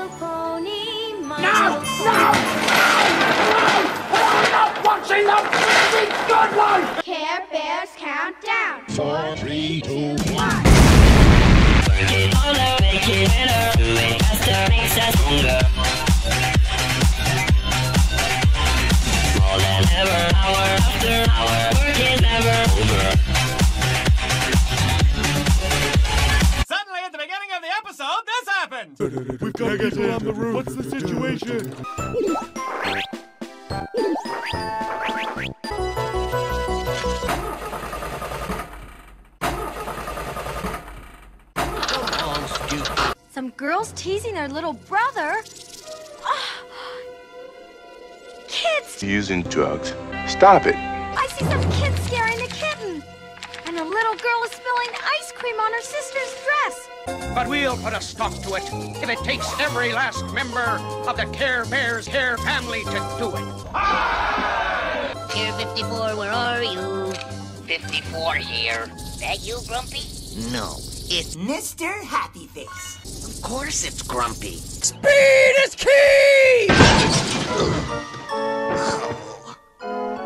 Little pony, my No! little No! pony. I'm not watching the freaking good life! Care Bears countdown. Four, three, two, One. Work it harder, make it better. Do it faster, makes us stronger. We've got people on the roof. What's the situation? Some girls teasing their little brother. Ah. Kids! using drugs. Stop it. I see some kids little girl is spilling ice cream on her sister's dress. But we'll put a stop to it if it takes every last member of the Care Bears Care family to do it. Here, 54, where are you? 54 here. That you, Grumpy? No, it's Mr. Happy Face. of course it's Grumpy. Speed is key!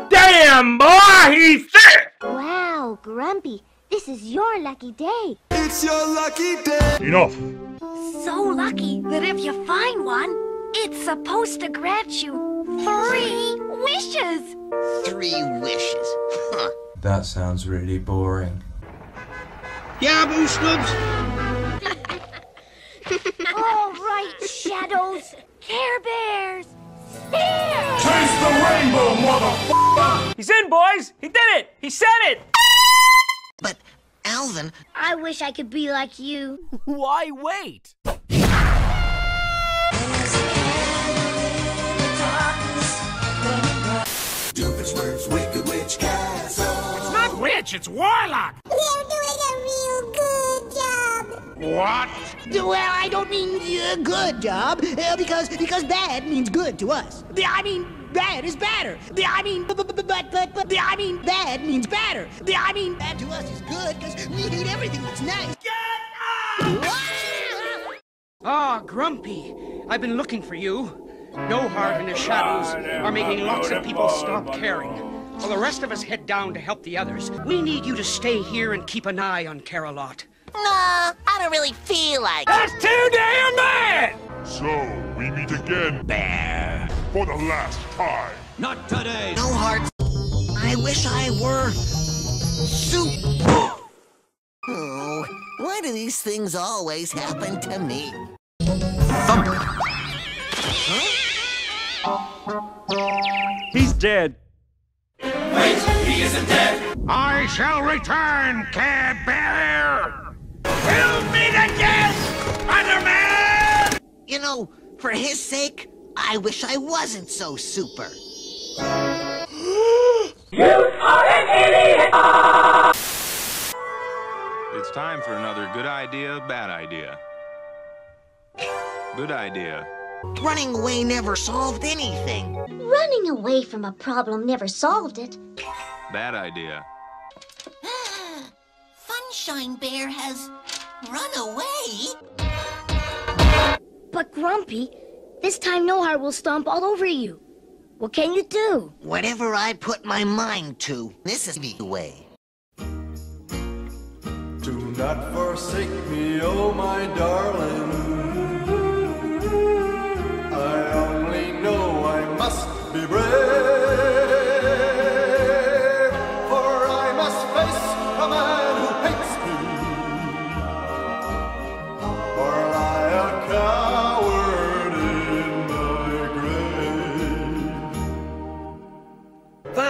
Damn, boy, he's thick! Wow, Grumpy, this is your lucky day. It's your lucky day. Enough. So lucky that if you find one, it's supposed to grant you three wishes. Three wishes. Huh. That sounds really boring. Yaboo Snubs! All right, Shadows, Care Bears, here! Taste the rainbow, motherfucker! He's in, boys! He did it! He said it! But, Alvin, I wish I could be like you. Why wait? It's not witch, it's warlock! What? Well, I don't mean uh, good job, uh, because because bad means good to us. I mean, bad is better. I mean, but but but but, I mean, bad means better. I mean, bad to us is good because we need everything that's nice. Get Ah, Grumpy. I've been looking for you. No Heart and the Shadows are making lots of people stop caring. While the rest of us head down to help the others, we need you to stay here and keep an eye on Care-a-Lot. Nah, I don't really feel like That's too damn bad! So, we meet again. Bear. For the last time. Not today! No Heart's. I wish I were soup. Oh, why do these things always happen to me? Thump. He's dead. Wait, he isn't dead. I shall return, Care Bear! Kill me to death, Spider-Man! You know, for his sake, I wish I wasn't so super. You are an idiot! It's time for another good idea, bad idea. Good idea. Running away never solved anything. Running away from a problem never solved it. Bad idea. Funshine Bear has run away. But Grumpy, this time No Heart will stomp all over you. What can you do? Whatever I put my mind to, this is the way. Do not forsake me, oh my darling.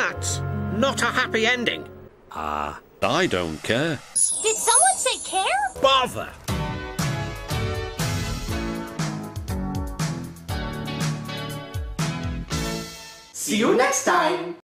That's not a happy ending. Ah, I don't care. Did someone say care? Bother! See you next time.